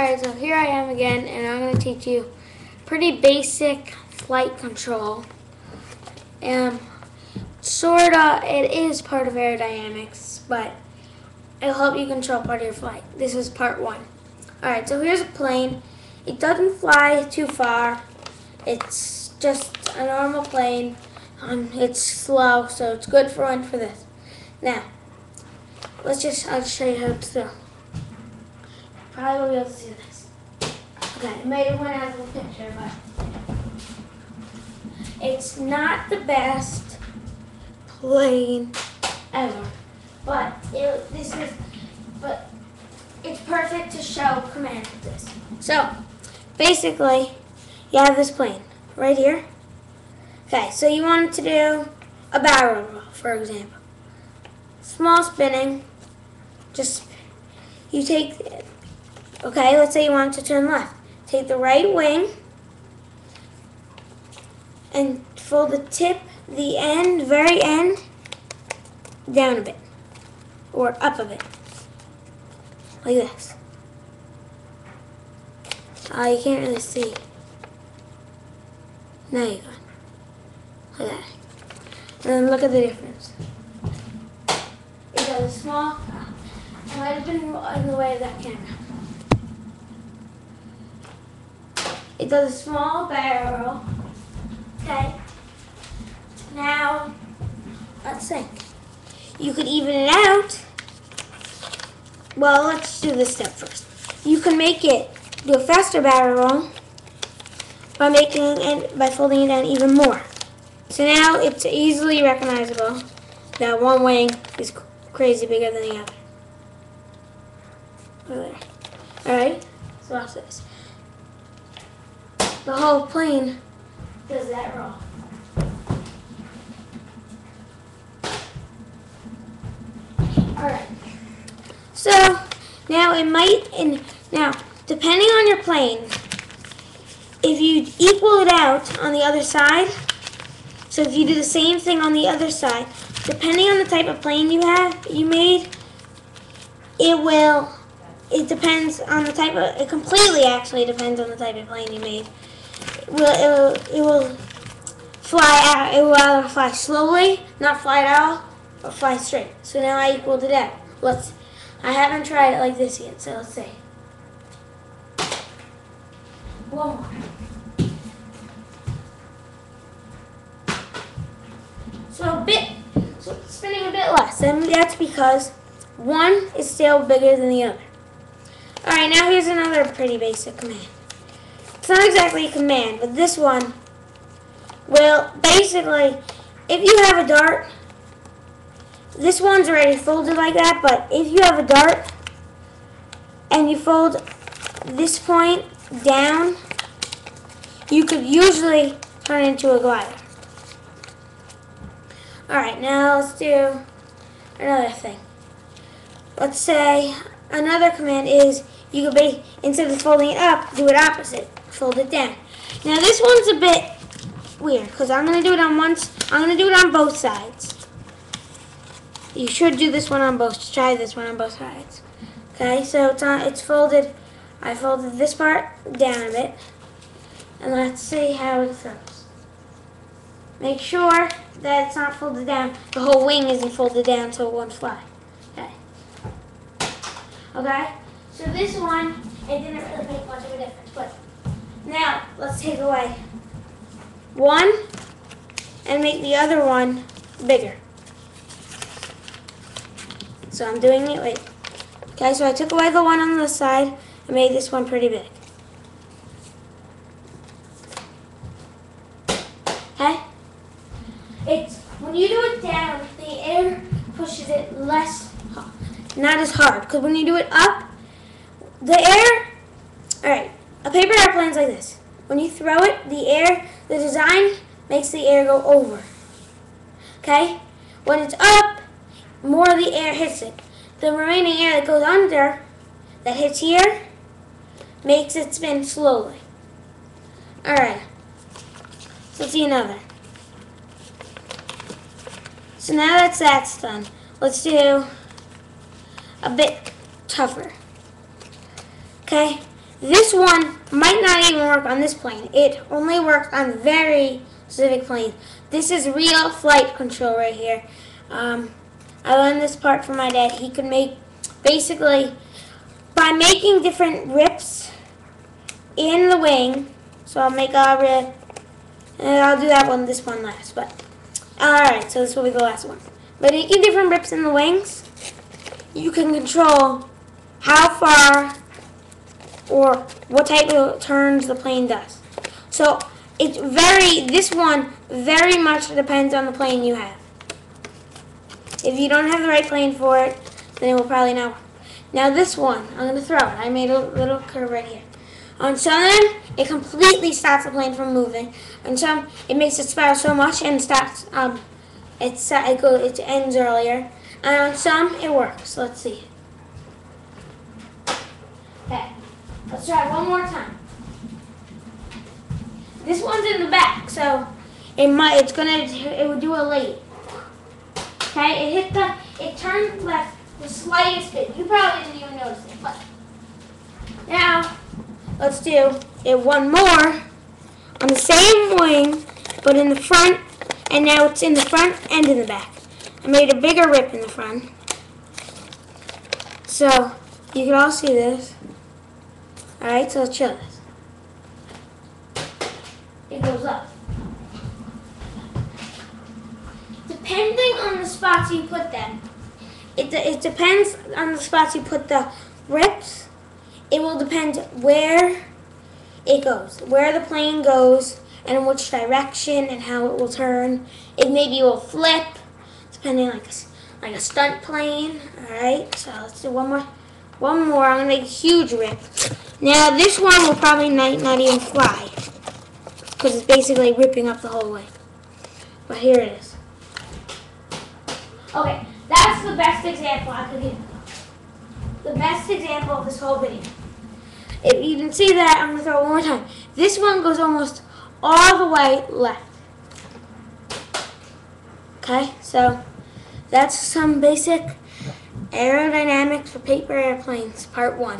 Alright, so here I am again, and I'm going to teach you pretty basic flight control. Um, sorta, it is part of aerodynamics, but it'll help you control part of your flight. This is part one. Alright, so here's a plane. It doesn't fly too far. It's just a normal plane. Um, it's slow, so it's good for one for this. Now, let's just, I'll show you how to do. Probably won't be able to see this. Okay, I it went out of the picture, but it's not the best plane ever. But it, this is, but it's perfect to show command with this. So, basically, you have this plane right here. Okay, so you want to do a barrel roll, for example. Small spinning, just you take Okay, let's say you want to turn left. Take the right wing and fold the tip, the end, very end, down a bit. Or up a bit. Like this. Uh, you can't really see. Now you can. Like that. And then look at the difference. It does a small, I might have been in the way of that camera. It does a small barrel. Okay. Now, let's think. You could even it out. Well, let's do this step first. You can make it do a faster barrel by making it by folding it down even more. So now it's easily recognizable that one wing is crazy bigger than the other. Alright, so watch this the whole plane does that roll. Alright. So now it might and now depending on your plane, if you equal it out on the other side, so if you do the same thing on the other side, depending on the type of plane you have you made, it will it depends on the type of it completely actually depends on the type of plane you made will it will it will fly out. It will either fly slowly, not fly at all, or fly straight. So now I equal to that. Let's. I haven't tried it like this yet, so let's see. More. So a bit, so spinning a bit less, and that's because one is still bigger than the other. All right, now here's another pretty basic command. Not exactly a command, but this one will basically, if you have a dart, this one's already folded like that, but if you have a dart and you fold this point down, you could usually turn into a glider. Alright, now let's do another thing. Let's say another command is you could be, instead of folding it up, do it opposite fold it down. Now this one's a bit weird because I'm going to do it on once. I'm going to do it on both sides. You should do this one on both, try this one on both sides. Okay, so it's, on, it's folded, I folded this part down a bit. And let's see how it goes. Make sure that it's not folded down, the whole wing isn't folded down so it won't fly. Okay. Okay, so this one, it didn't really make much of a difference, but now, let's take away one and make the other one bigger. So I'm doing it, wait. Okay, so I took away the one on the side and made this one pretty big. Okay? It's, when you do it down, the air pushes it less, not as hard. Because when you do it up, the air, all right, a paper airplane's like this. When you throw it, the air, the design makes the air go over. Okay? When it's up, more of the air hits it. The remaining air that goes under, that hits here, makes it spin slowly. Alright. So let's see another. So now that's that's done. Let's do a bit tougher. Okay? This one might not even work on this plane. It only works on very specific planes. This is real flight control right here. Um, I learned this part from my dad. He could make, basically, by making different rips in the wing. So I'll make a rip, and I'll do that one, this one last. But all right, so this will be the last one. By making different rips in the wings, you can control how far or what type of turns the plane does. So it's very, this one very much depends on the plane you have. If you don't have the right plane for it, then it will probably not work. Now this one, I'm going to throw it. I made a little curve right here. On some it completely stops the plane from moving. On some, it makes it spiral so much and stops, um, it's, it, goes, it ends earlier. And on some, it works. Let's see. Okay, let's try one more time. This one's in the back, so it might, it's gonna, it would do a late. Okay, it hit the, it turned left the slightest bit. You probably didn't even notice it, but now let's do it one more on the same wing, but in the front, and now it's in the front and in the back. I made a bigger rip in the front. So, you can all see this. Alright, so show. It goes up. Depending on the spots you put them, it, it depends on the spots you put the rips. It will depend where it goes, where the plane goes, and which direction, and how it will turn. It maybe will flip, depending like a, like a stunt plane. All right, so let's do one more. One more. I'm gonna make a huge rip. Now this one will probably not, not even fly because it's basically ripping up the whole way. But here it is. Okay, that's the best example I could give. The best example of this whole video. If you didn't see that, I'm gonna throw it one more time. This one goes almost all the way left. Okay, so that's some basic aerodynamics for paper airplanes, part one.